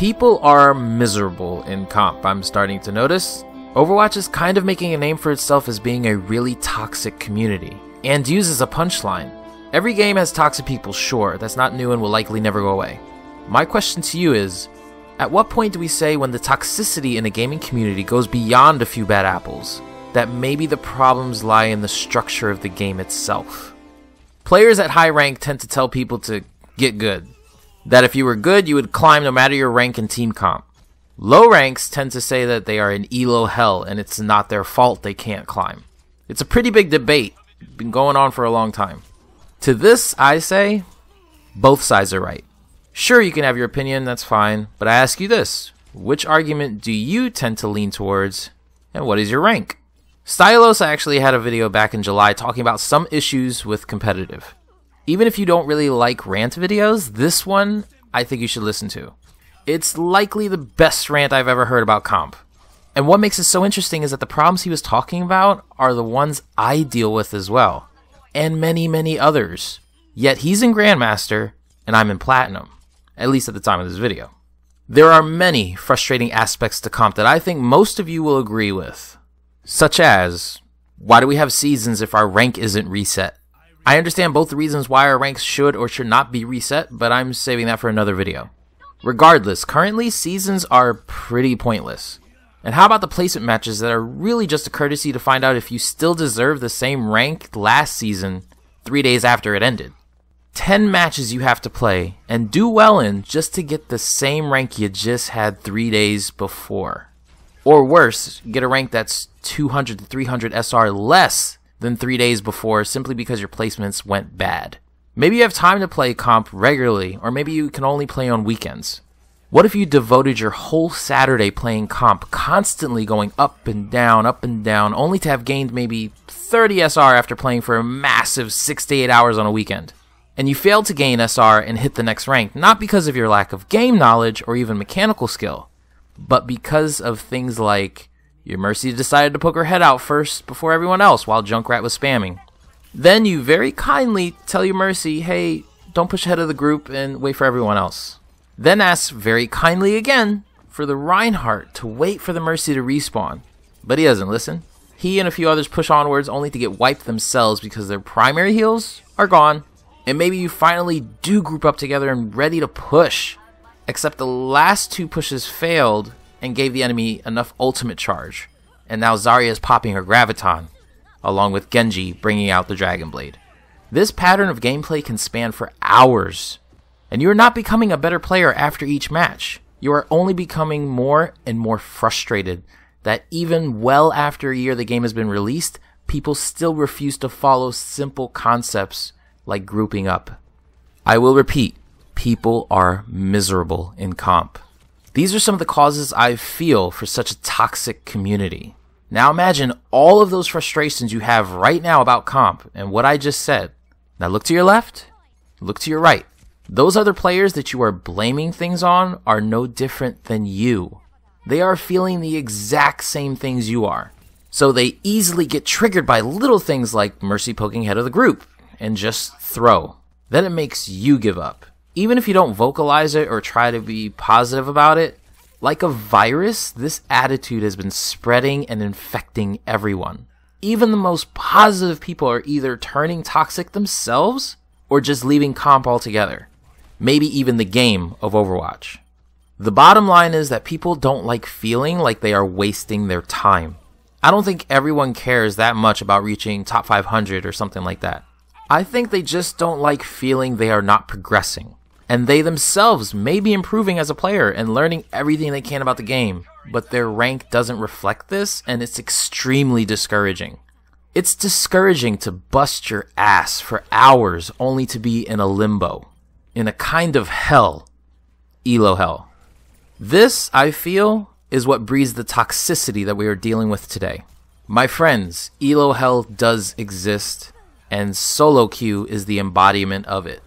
People are miserable in comp, I'm starting to notice. Overwatch is kind of making a name for itself as being a really toxic community, and uses a punchline. Every game has toxic people, sure, that's not new and will likely never go away. My question to you is At what point do we say when the toxicity in a gaming community goes beyond a few bad apples, that maybe the problems lie in the structure of the game itself? Players at high rank tend to tell people to get good, that if you were good, you would climb no matter your rank in team comp. Low ranks tend to say that they are in elo hell and it's not their fault they can't climb. It's a pretty big debate, been going on for a long time. To this, I say, both sides are right. Sure, you can have your opinion, that's fine, but I ask you this which argument do you tend to lean towards, and what is your rank? Stylosa actually had a video back in July talking about some issues with competitive even if you don't really like rant videos, this one I think you should listen to. It's likely the best rant I've ever heard about comp. And what makes it so interesting is that the problems he was talking about are the ones I deal with as well, and many, many others. Yet he's in Grandmaster, and I'm in Platinum, at least at the time of this video. There are many frustrating aspects to comp that I think most of you will agree with, such as why do we have seasons if our rank isn't reset? I understand both the reasons why our ranks should or should not be reset, but I'm saving that for another video. Regardless, currently seasons are pretty pointless. And how about the placement matches that are really just a courtesy to find out if you still deserve the same rank last season three days after it ended? 10 matches you have to play and do well in just to get the same rank you just had three days before. Or worse, get a rank that's 200 to 300 SR less than three days before simply because your placements went bad. Maybe you have time to play comp regularly, or maybe you can only play on weekends. What if you devoted your whole Saturday playing comp, constantly going up and down, up and down, only to have gained maybe 30 SR after playing for a massive 6 to 8 hours on a weekend? And you failed to gain SR and hit the next rank, not because of your lack of game knowledge or even mechanical skill, but because of things like your Mercy decided to poke her head out first before everyone else while Junkrat was spamming. Then you very kindly tell your Mercy, hey, don't push ahead of the group and wait for everyone else. Then ask very kindly again for the Reinhardt to wait for the Mercy to respawn. But he doesn't listen. He and a few others push onwards only to get wiped themselves because their primary heals are gone. And maybe you finally do group up together and ready to push. Except the last two pushes failed and gave the enemy enough ultimate charge, and now Zarya is popping her Graviton, along with Genji bringing out the Dragon Blade. This pattern of gameplay can span for hours, and you are not becoming a better player after each match. You are only becoming more and more frustrated that even well after a year the game has been released, people still refuse to follow simple concepts like grouping up. I will repeat, people are miserable in comp. These are some of the causes I feel for such a toxic community. Now imagine all of those frustrations you have right now about comp and what I just said. Now look to your left, look to your right. Those other players that you are blaming things on are no different than you. They are feeling the exact same things you are. So they easily get triggered by little things like Mercy poking head of the group and just throw. Then it makes you give up even if you don't vocalize it or try to be positive about it, like a virus, this attitude has been spreading and infecting everyone. Even the most positive people are either turning toxic themselves or just leaving comp altogether. Maybe even the game of Overwatch. The bottom line is that people don't like feeling like they are wasting their time. I don't think everyone cares that much about reaching top 500 or something like that. I think they just don't like feeling they are not progressing and they themselves may be improving as a player and learning everything they can about the game, but their rank doesn't reflect this, and it's extremely discouraging. It's discouraging to bust your ass for hours only to be in a limbo, in a kind of hell, elo hell. This, I feel, is what breeds the toxicity that we are dealing with today. My friends, elo hell does exist, and solo queue is the embodiment of it.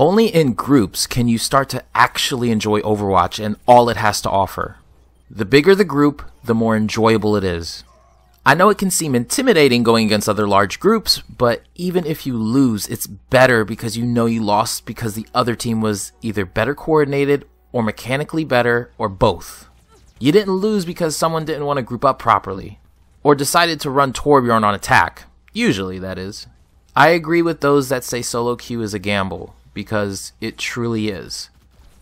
Only in groups can you start to actually enjoy Overwatch and all it has to offer. The bigger the group, the more enjoyable it is. I know it can seem intimidating going against other large groups, but even if you lose, it's better because you know you lost because the other team was either better coordinated or mechanically better or both. You didn't lose because someone didn't want to group up properly or decided to run Torbjorn on attack. Usually, that is. I agree with those that say solo queue is a gamble because it truly is.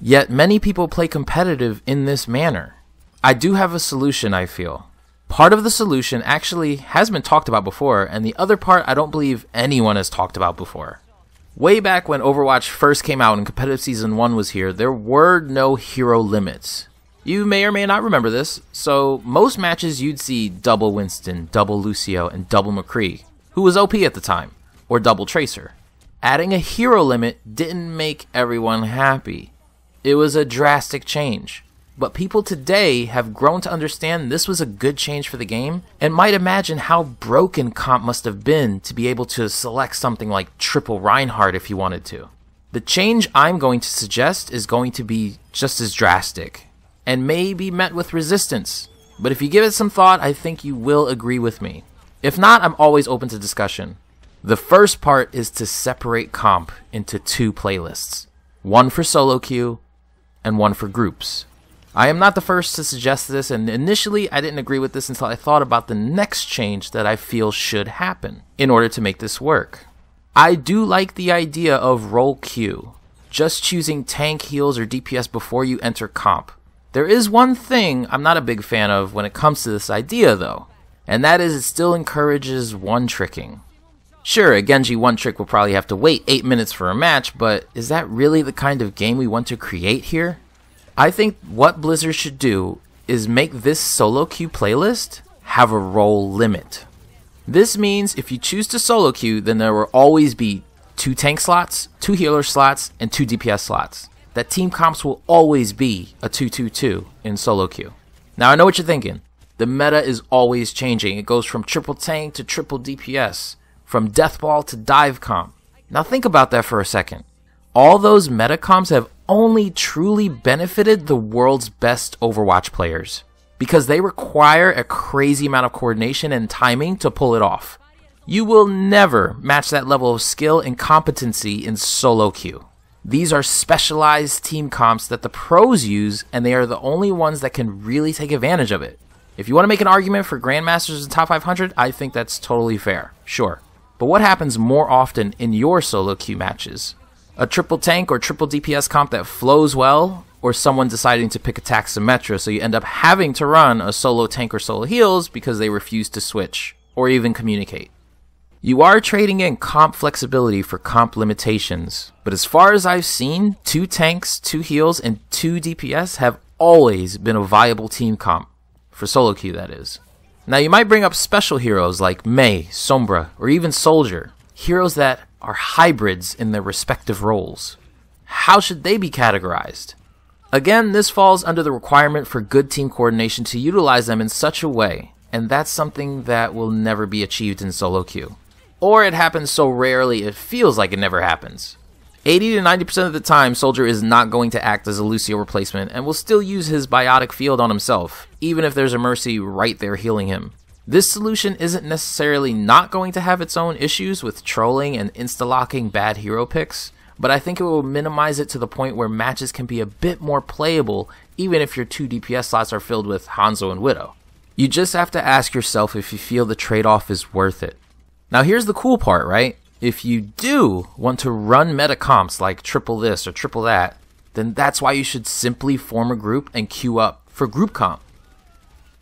Yet many people play competitive in this manner. I do have a solution, I feel. Part of the solution actually has been talked about before, and the other part I don't believe anyone has talked about before. Way back when Overwatch first came out and competitive season 1 was here, there were no hero limits. You may or may not remember this, so most matches you'd see double Winston, double Lucio, and double McCree, who was OP at the time, or double Tracer. Adding a hero limit didn't make everyone happy. It was a drastic change. But people today have grown to understand this was a good change for the game and might imagine how broken comp must have been to be able to select something like triple Reinhardt if you wanted to. The change I'm going to suggest is going to be just as drastic and may be met with resistance. But if you give it some thought, I think you will agree with me. If not, I'm always open to discussion. The first part is to separate comp into two playlists one for solo queue and one for groups. I am not the first to suggest this, and initially I didn't agree with this until I thought about the next change that I feel should happen in order to make this work. I do like the idea of role queue, just choosing tank, heals, or DPS before you enter comp. There is one thing I'm not a big fan of when it comes to this idea, though, and that is it still encourages one tricking. Sure, a Genji one trick will probably have to wait 8 minutes for a match, but is that really the kind of game we want to create here? I think what Blizzard should do is make this solo queue playlist have a role limit. This means if you choose to solo queue, then there will always be two tank slots, two healer slots, and two DPS slots. That team comps will always be a 2-2-2 in solo queue. Now I know what you're thinking. The meta is always changing. It goes from triple tank to triple DPS, from deathball to dive comp. Now think about that for a second. All those meta comps have only truly benefited the world's best Overwatch players because they require a crazy amount of coordination and timing to pull it off. You will never match that level of skill and competency in solo queue. These are specialized team comps that the pros use, and they are the only ones that can really take advantage of it. If you want to make an argument for Grandmasters and Top 500, I think that's totally fair, sure. But what happens more often in your solo queue matches? a triple tank or triple DPS comp that flows well, or someone deciding to pick attack Symmetra, so you end up having to run a solo tank or solo heals because they refuse to switch, or even communicate. You are trading in comp flexibility for comp limitations, but as far as I've seen, two tanks, two heals, and two DPS have always been a viable team comp. For solo queue, that is. Now, you might bring up special heroes like Mei, Sombra, or even Soldier, heroes that are hybrids in their respective roles. How should they be categorized? Again, this falls under the requirement for good team coordination to utilize them in such a way, and that's something that will never be achieved in solo queue. Or it happens so rarely it feels like it never happens. 80 to 90% of the time, Soldier is not going to act as a Lucio replacement and will still use his biotic field on himself, even if there's a Mercy right there healing him. This solution isn't necessarily not going to have its own issues with trolling and insta-locking bad hero picks, but I think it will minimize it to the point where matches can be a bit more playable even if your two DPS slots are filled with Hanzo and Widow. You just have to ask yourself if you feel the trade-off is worth it. Now here's the cool part, right? If you do want to run meta comps like triple this or triple that, then that's why you should simply form a group and queue up for group comp.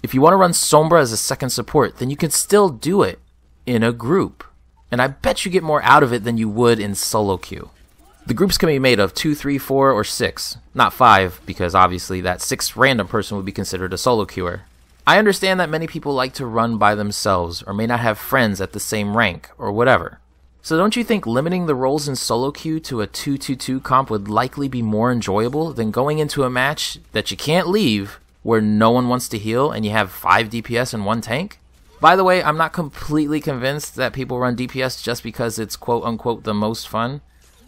If you want to run Sombra as a second support, then you can still do it in a group. And I bet you get more out of it than you would in solo queue. The groups can be made of 2, 3, 4, or 6. Not 5, because obviously that 6th random person would be considered a solo queuer. I understand that many people like to run by themselves, or may not have friends at the same rank, or whatever. So don't you think limiting the roles in solo queue to a 2-2-2 comp would likely be more enjoyable than going into a match that you can't leave where no one wants to heal and you have 5 DPS and 1 tank? By the way, I'm not completely convinced that people run DPS just because it's quote unquote the most fun.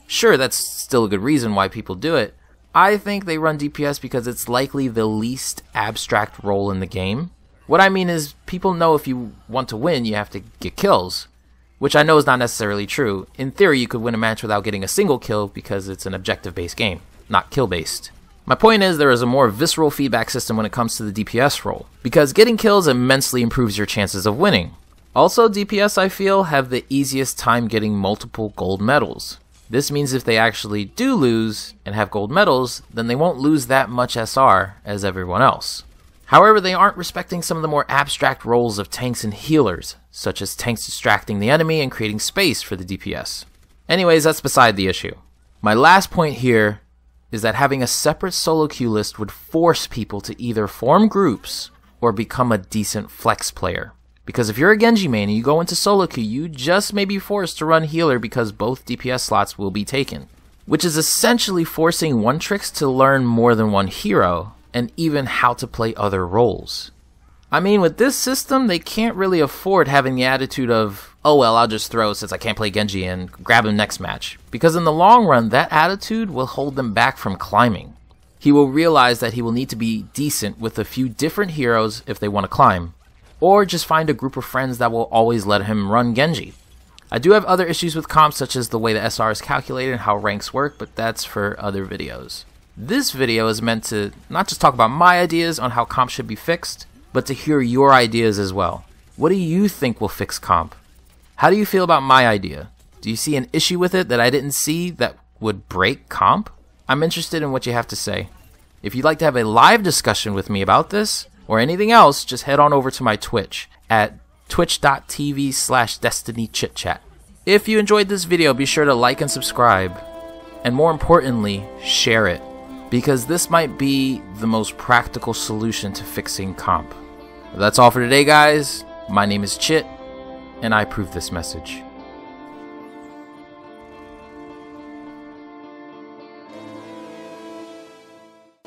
Sure, that's still a good reason why people do it. I think they run DPS because it's likely the least abstract role in the game. What I mean is, people know if you want to win, you have to get kills, which I know is not necessarily true. In theory, you could win a match without getting a single kill because it's an objective based game, not kill based. My point is, there is a more visceral feedback system when it comes to the DPS role, because getting kills immensely improves your chances of winning. Also, DPS, I feel, have the easiest time getting multiple gold medals. This means if they actually do lose and have gold medals, then they won't lose that much SR as everyone else. However, they aren't respecting some of the more abstract roles of tanks and healers, such as tanks distracting the enemy and creating space for the DPS. Anyways, that's beside the issue. My last point here is that having a separate solo queue list would force people to either form groups or become a decent flex player. Because if you're a Genji main and you go into solo queue, you just may be forced to run healer because both DPS slots will be taken. Which is essentially forcing one tricks to learn more than one hero, and even how to play other roles. I mean, with this system, they can't really afford having the attitude of, oh well, I'll just throw since I can't play Genji and grab him next match. Because in the long run, that attitude will hold them back from climbing. He will realize that he will need to be decent with a few different heroes if they want to climb, or just find a group of friends that will always let him run Genji. I do have other issues with comps such as the way the SR is calculated and how ranks work, but that's for other videos. This video is meant to not just talk about my ideas on how comp should be fixed, but to hear your ideas as well. What do you think will fix comp? How do you feel about my idea? Do you see an issue with it that I didn't see that would break comp? I'm interested in what you have to say. If you'd like to have a live discussion with me about this or anything else, just head on over to my Twitch at twitch.tv slash destiny chit chat. If you enjoyed this video, be sure to like and subscribe. And more importantly, share it because this might be the most practical solution to fixing comp. That's all for today, guys. My name is Chit, and I approve this message.